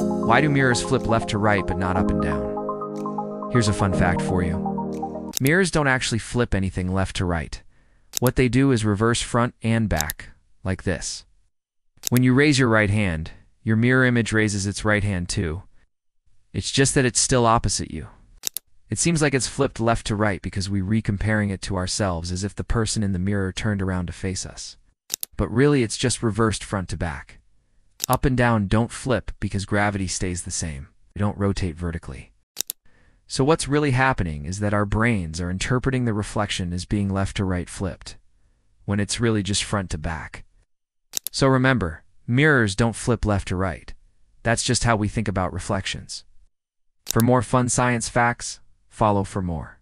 Why do mirrors flip left to right but not up and down? Here's a fun fact for you. Mirrors don't actually flip anything left to right. What they do is reverse front and back, like this. When you raise your right hand, your mirror image raises its right hand too. It's just that it's still opposite you. It seems like it's flipped left to right because we're recomparing it to ourselves as if the person in the mirror turned around to face us. But really it's just reversed front to back. Up and down don't flip because gravity stays the same. They don't rotate vertically. So what's really happening is that our brains are interpreting the reflection as being left to right flipped, when it's really just front to back. So remember, mirrors don't flip left to right. That's just how we think about reflections. For more fun science facts, follow for more.